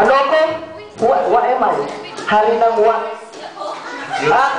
Ano ako? What, what am I? Hari ng what? Ah,